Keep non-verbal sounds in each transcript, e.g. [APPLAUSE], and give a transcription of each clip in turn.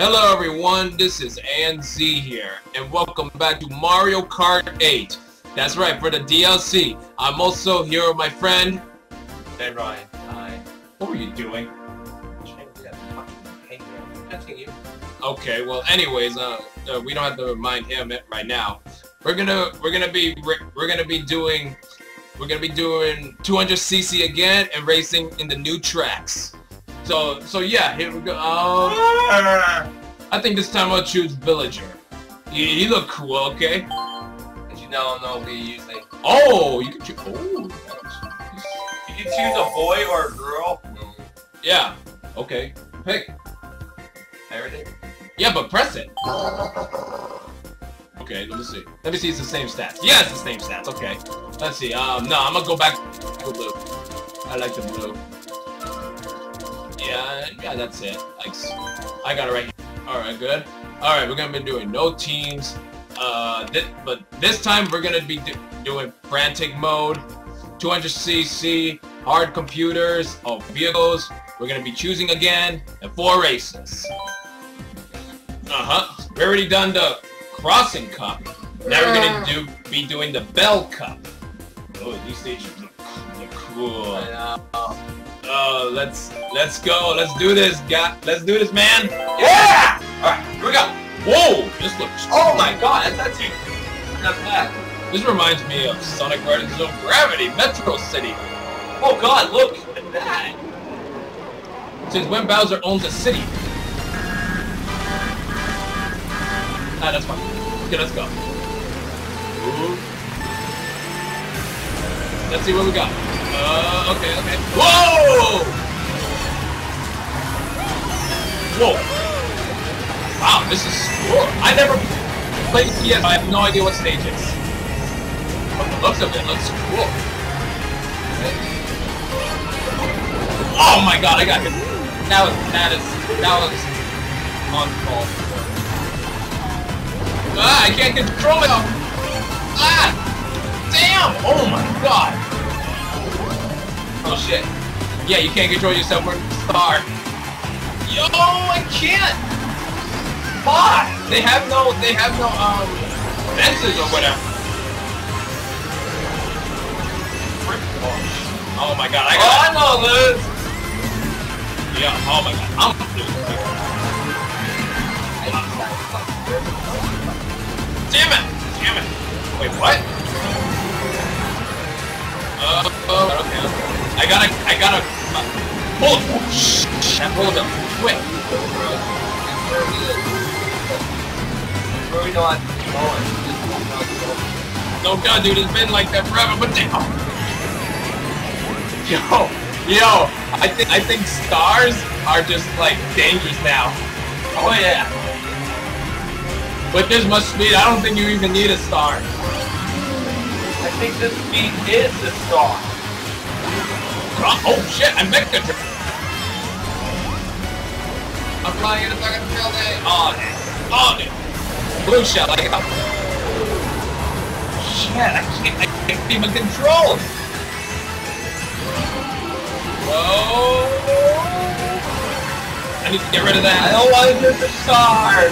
Hello everyone, this is Andzy here, and welcome back to Mario Kart 8. That's right, for the DLC. I'm also here with my friend... Hey Ryan, hi. What were you doing? Trying to fucking hang out. Asking you. Okay, well anyways, uh, uh, we don't have to remind him right now. We're gonna, we're gonna be, we're gonna be doing, we're gonna be doing 200cc again and racing in the new tracks. So, so yeah, here we go. Um, [LAUGHS] I think this time I'll choose Villager. You, you look cool, okay? As you now know, we're using. Oh, you can choose. Oh, You can choose a boy or a girl. yeah. Okay. Pick. Everything. Yeah, but press it. Okay, let me see. Let me see. It's the same stats. Yeah, it's the same stats. Okay. Let's see. Um, no, I'm gonna go back to blue. I like the blue. Yeah, yeah, that's it. Like, I got it right. All right, good. All right, we're gonna be doing no teams. Uh, thi but this time we're gonna be do doing frantic mode, 200cc, hard computers, oh, vehicles. We're gonna be choosing again, and four races. Uh-huh. We already done the Crossing Cup. Now we're gonna do be doing the Bell Cup. Oh, these stages look, look cool. I know. Oh, let's let's go. Let's do this, guy. Let's do this, man. Yeah! All right, here we go. Whoa, this looks. Oh my God, that's that's. Not bad. This reminds me of Sonic Riders Zero Gravity, Metro City. Oh God, look at that. Since when Bowser owns a city. Ah, that's fine. Okay, let's go. Ooh. Let's see what we got. Uh, okay, okay. Whoa! Whoa! Wow, this is cool. I never played yet. I have no idea what stage it's. But the looks of it looks cool. Oh my god, I got hit. That was, that is, that was uncalled for. Ah, I can't control it. Ah! Damn! Oh my god! Oh shit. Yeah, you can't control yourself with star. Yo, I can't! Fuck! They have no, they have no, um, fences or whatever. Oh my god, I Oh, got I know this. Yeah, oh my god, I'm I gotta, uh, hold on. Shh, shh, hold on. Quick. Where are we not going? No, God, dude, it's been like that forever, but damn. [LAUGHS] Yo, yo, I think, I think stars are just, like, dangerous now. Oh yeah. With this much speed, I don't think you even need a star. I think this speed is a star. Oh, oh shit, I'm Mecha I'm flying in a fucking field day. Oh, dude. Oh, dude. Blue shell, I got. Shit, I can't, I can't even control. Whoa. I need to get rid of I that. don't want to the star.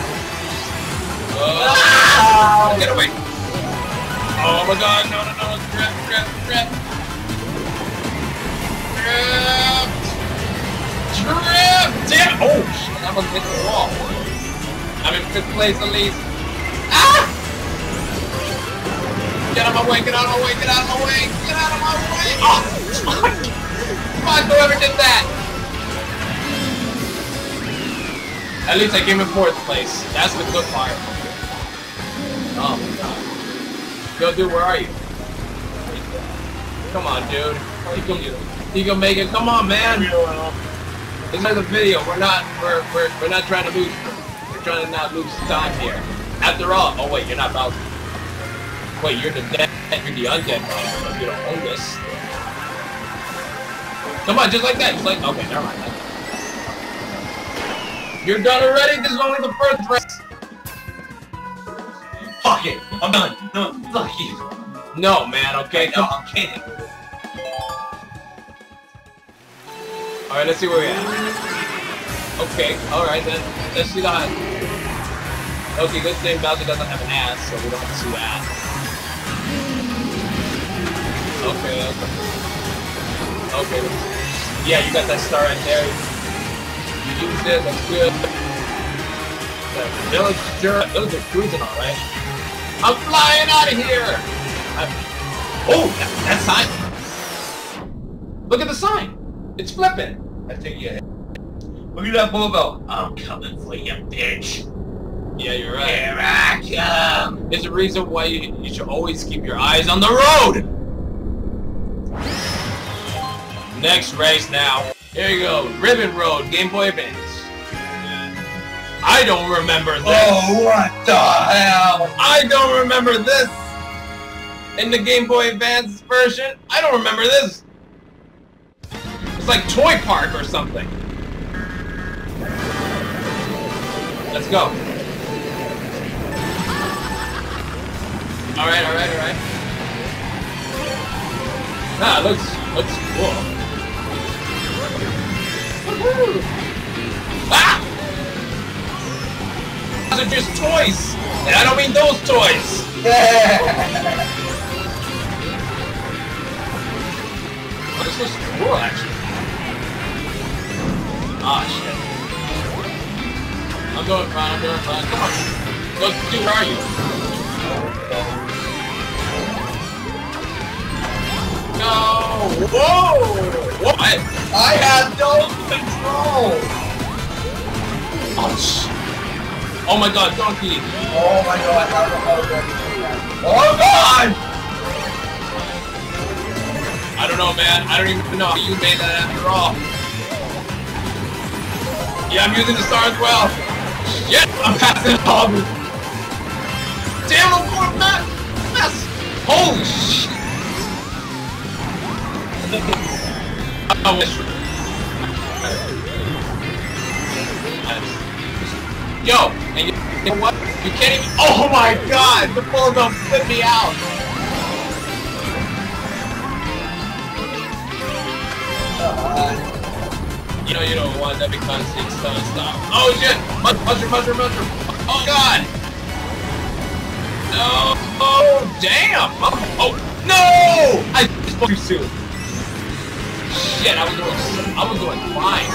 Whoa. Ah! Get away. Oh my god, no, no, no, grab, grab, grab. Grab. Damn. Oh, shit, I almost hit the wall. I'm in fifth place at least. Ah! Get out of my way, get out of my way, get out of my way, get out of my way. Oh, fuck. Fuck, whoever did that. At least I came in fourth place. That's the good part. Oh my god. Yo, dude, where are you? Come on, dude. You can, make it. Come on, man. This is a video. We're not. We're we're we're not trying to lose. We're trying to not lose time here. After all. Oh wait, you're not Bowser. Wait, you're the dead. You're the undead Bowser. You don't own this. Come on, just like that. Just like. Okay, never mind. You're done already. This is only the first race. Fuck it. I'm done. No, fuck you. No, man. Okay. no. I'm kidding. All right. Let's see where we at. Okay, alright then. Let's see that. Okay, good thing Bowser doesn't have an ass, so we don't have to see that. Okay, okay. Okay. Yeah, you got that star right there. You used it, that's good. Villager, villager cruising alright. I'm flying out of here! I'm... Oh, that, that sign! Look at the sign! It's flipping! I think you. Look at that Bobo. I'm coming for you, bitch. Yeah, you're right. Here I come. There's a reason why you, you should always keep your eyes on the road! Next race now. Here you go. Ribbon Road, Game Boy Advance. I don't remember this. Oh, what the hell? I don't remember this. In the Game Boy Advance version, I don't remember this. It's like Toy Park or something. Let's go. Alright, alright, alright. Ah, looks looks cool. Ah! Those are just toys! And I don't mean those toys! [LAUGHS] This looks cool, actually. Ah, shit. I'm going fine, I'm doing fine. Come on. Look, dude, where are you? No! Whoa! What? I have no control. Oh, sh- oh my god, donkey! Oh my god, how the hell did I do that? Oh god! I don't know, man. I don't even know how you made that after all. Yeah, I'm using the star as well. Shit, I'm passing off. Damn, I'm going back. Yes. Holy shit. Oh, it's- Yo, and you, know what? You can't even. Oh my god! The bulldog flipped me out. Uh-huh. You know you don't want that because it's gonna stop. Oh shit! Mu- Mushroom, mushroom, mushroom! Oh god! No! Oh damn! Oh, oh no! I spoke too soon. Shit! I was doing. I was doing fine.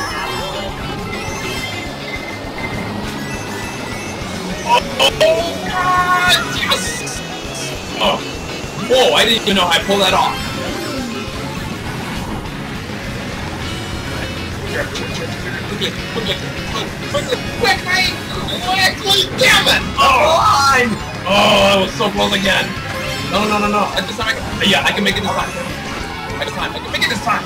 Oh god! Yes! Oh! Whoa! I didn't even know I pulled that off. Quickly, quickly, damn it! Oh, oh, I was so close again. No, no, no, no. At this time, I can, yeah, I can make it this time. Next time, I can make it this time.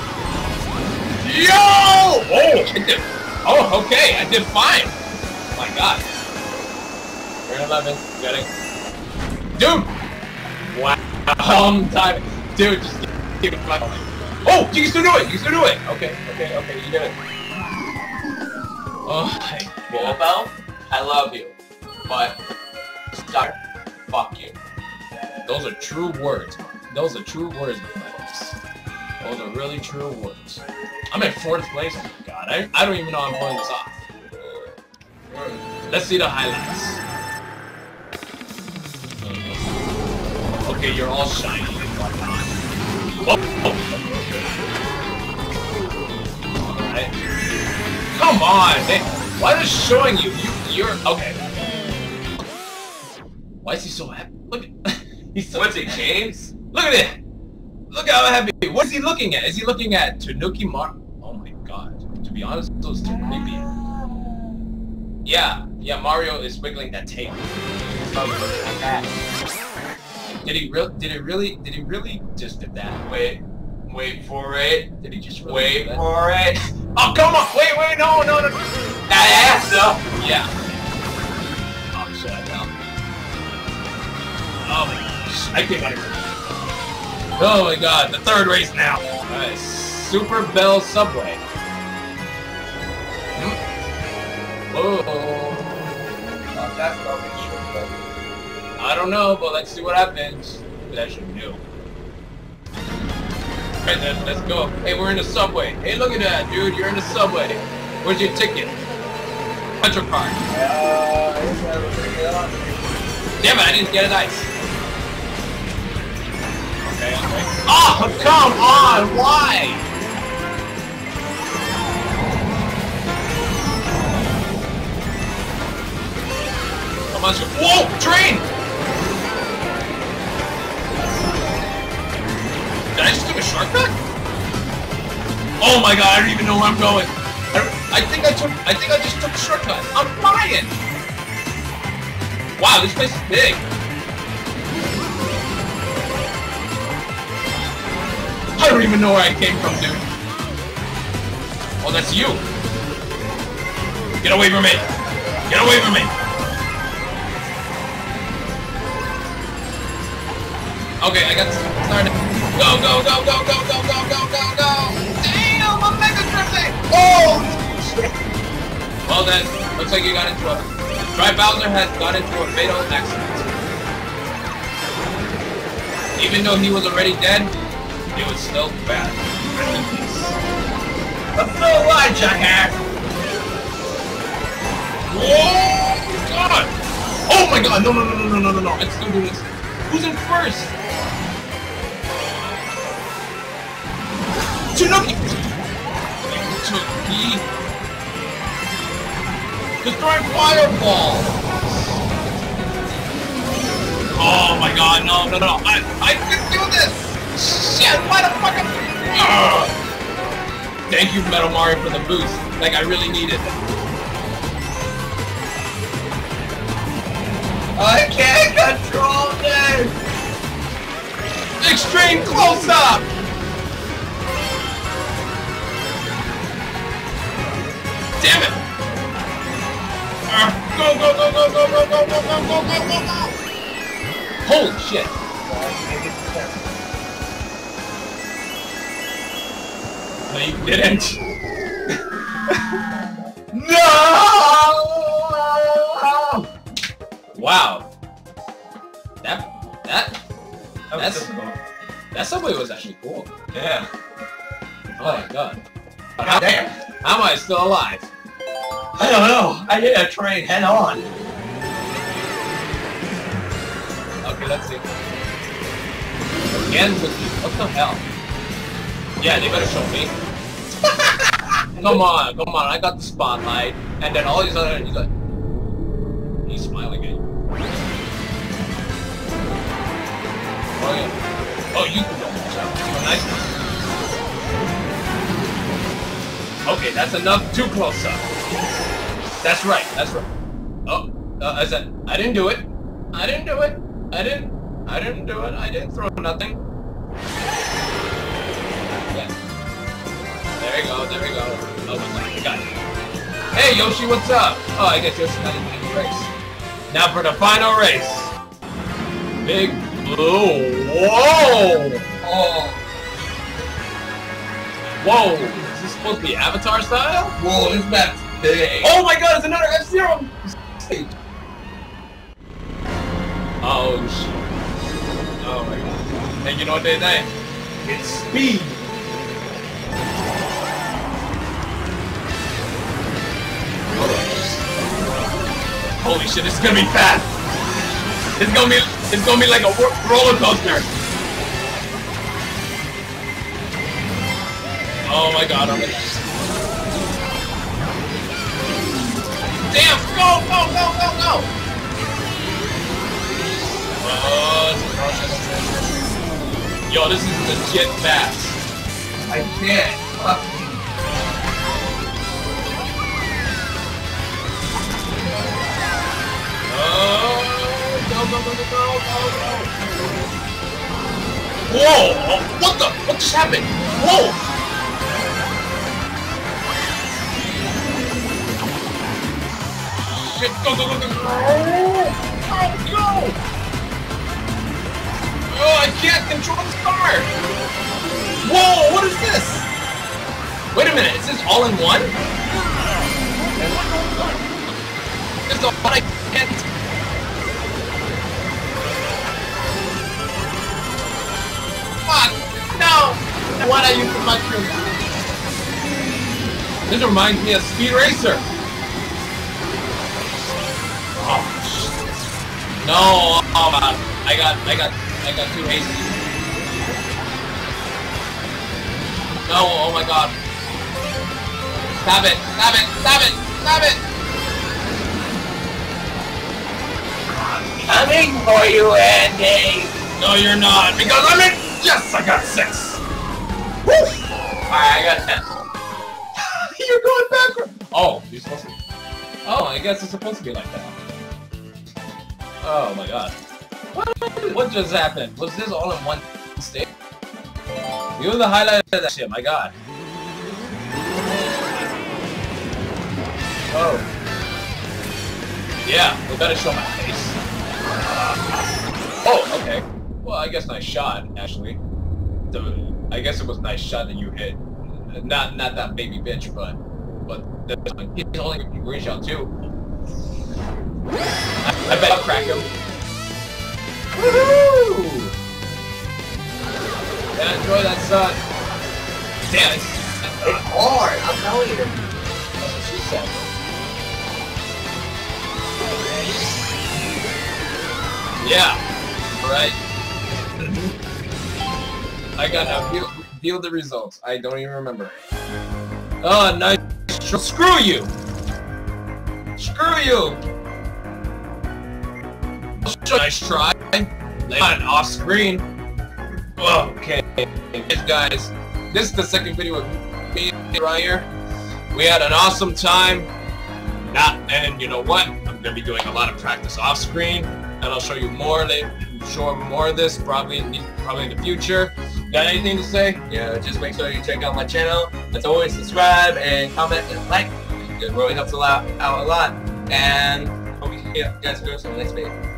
Yo! Oh, I did. Oh, okay, I did fine. Oh my God. We're in 11. You got it. Dude! Wow. [LAUGHS] Um, time. Dude, just keep it flat. Oh, you can still do it. You can still do it. Okay, okay, okay. You did it. Oh my God. I love you, but start. Fuck you. Those are true words. Those are true words. Those are really true words. I'm in fourth place. Oh my God. I, I don't even know I'm pulling this off. Let's see the highlights. Okay, you're all shiny and whatnot. Oh, Come on, man. Why is showing you? You you're okay. Why is he so happy? Look at [LAUGHS] he's so What's it, James? Look at it! Look how happy. What is he looking at? Is he looking at Tanuki Mar Oh my god. To be honest, those too creepy. Yeah, yeah, Mario is wiggling that tape. Did he real did it really did he really just did that? Wait, wait for it. Did he just really Wait for it. Oh come on! Wait, wait, no, no, no. That ass though. Yeah. Oh shit, no. Oh my gosh. I think I Oh my god, the third race now. Alright, Super Bell Subway. Hmm. Whoa. Oh, that's true. I don't know, but let's see what happens. That should new. Alright then, let's go. Hey, we're in the subway. Hey, look at that, dude. You're in the subway. Where's your ticket? Metro card. Uh. Damn it, I didn't get an ice. Okay, okay. Oh, come on, why? Whoa, train! Did I a shortcut? Oh my god, I don't even know where I'm going. I, I think I took, I think I just took a shortcut. I'm flying! Wow, this place is big. I don't even know where I came from, dude. Oh, that's you. Get away from me. Get away from me. Okay, I got started. Go, go, go, go, go, go, go, go, go, go. Damn, I'm mega drifting. Oh, shit. Well then, looks like you got into a... Dry Bowser has got into a fatal accident. Even though he was already dead, it was still bad. I'm still alive, jackass! Whoa! God! Oh my god! No, no, no, no, no, no, no, no! Let's do this. Who's in first? Tanuki! Tanuki! Destroy Fireball! Oh my god, no, no, no. I, I can do this! Shit, why the fuck am. Thank you, Metal Mario, for the boost. Like, I really need it. I can't control this! Extreme close-up! Damn it! Uh, go, go, go, go, go, go, go, go, go, go, go, go, go! Holy shit! No, you didn't. No! Wow. That, that, That That's- difficult. that subway was actually cool. Yeah. Oh my god. God damn. How am I still alive? I don't know. I hit a train head on. Okay, let's see. Again with you. What the hell? Yeah, they better show me. [LAUGHS] come on, come on. I got the spotlight. And then all these other... He's like... He's smiling at you. Oh, yeah. Oh, you can go. Oh, nice. Okay, that's enough. Too close up. That's right. That's right. Oh, uh, I said, I didn't do it. I didn't do it. I didn't. I didn't do it. I didn't throw nothing. Yeah. There you go. There we go. Oh my god. Got it. Hey Yoshi, what's up? Oh, I guess Yoshi got into the race. Now for the final race. Big blue. Whoa! Oh. Whoa! Is this supposed to be Avatar style? Whoa, this map's big. Oh my god, it's another F-Zero! Oh shit. Oh my god. And you know what they say? It's speed! Holy shit, this is gonna be fast! It's gonna be, it's gonna be like a roller coaster! Oh my god, I'm gonna... Damn! Go! Go! Go! Go! Go! Oh, Yo, this is legit fast. I can't. Fuck. Oh, go, go, go, go, go, go. Whoa! Oh, what the? What just happened? Whoa! Shit, go, go, go, go! Oh, go! Oh, I can't control this car! Whoa, what is this? Wait a minute, is this all in one? This is all I can't... Fuck! No! What are you mushroom? This reminds me of Speed Racer. No, oh my, I got, I got, I got too hasty. No, oh my god. Stop it, stop it, stop it, stop it! Coming for you, Andy! No, you're not, because I'm in, yes, I got six. Alright, I got ten. [LAUGHS] you're going backward. Oh, you're supposed to, oh, I guess it's supposed to be like that. Oh my god. What, what just happened? Was this all in one state? You were the highlight of that shit, my god. Oh. Yeah, we better show my face. Oh, okay. Well, I guess nice shot, actually. I guess it was nice shot that you hit. Not not that baby bitch, but but. He's only a green shot too. I, I bet I'll crack him. Woohoo! Yeah, enjoy that sun. Damn it! It's hard, I'm telling you. That's what she said. Yeah. Right. I gotta view, view the results. I don't even remember. Oh, nice. Screw you! Screw you! Nice try. On off screen. Okay, guys. This is the second video with me right here. We had an awesome time. Not, and you know what? I'm gonna be doing a lot of practice off screen, and I'll show you more. later. Show more of this probably in the, probably in the future. Got anything to say? Yeah, just make sure you check out my channel. As always, subscribe and comment and like. It really helps a lot out a lot. And hope you guys go to the next video.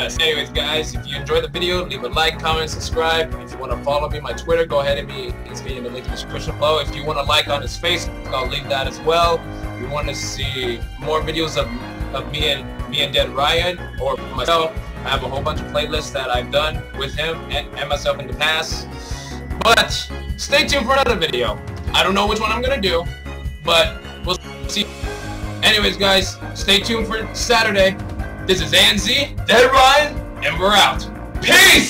Anyways, guys, if you enjoyed the video, leave a like, comment, subscribe. If you want to follow me on my Twitter, go ahead and be it's in the link in the description below. If you want to like on his Facebook, I'll leave that as well. If you want to see more videos of, of me and me and Dead Ryan or myself, I have a whole bunch of playlists that I've done with him and, and myself in the past. But stay tuned for another video. I don't know which one I'm gonna do, but we'll see. Anyways, guys, stay tuned for Saturday. This is Andzy, Dead Ryan, and we're out. Peace!